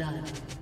Blood.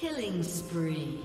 Killing spree.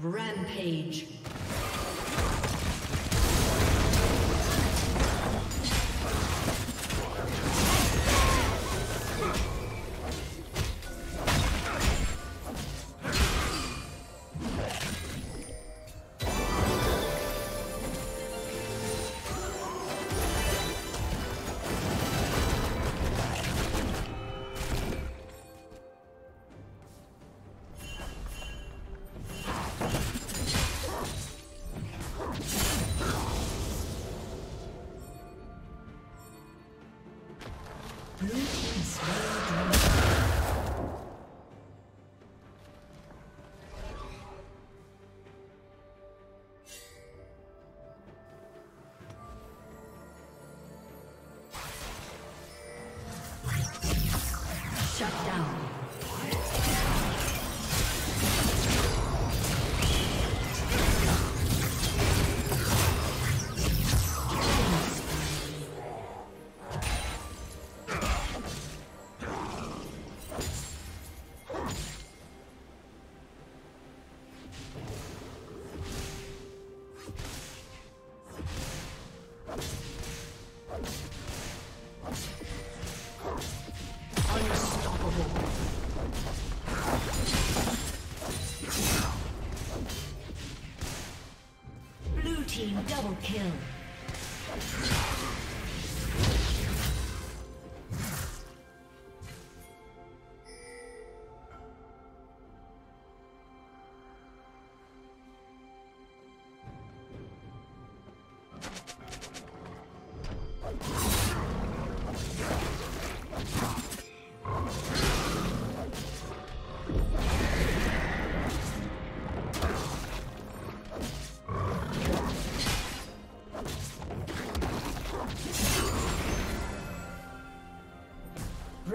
Rampage. Kill.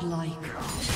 Godlike.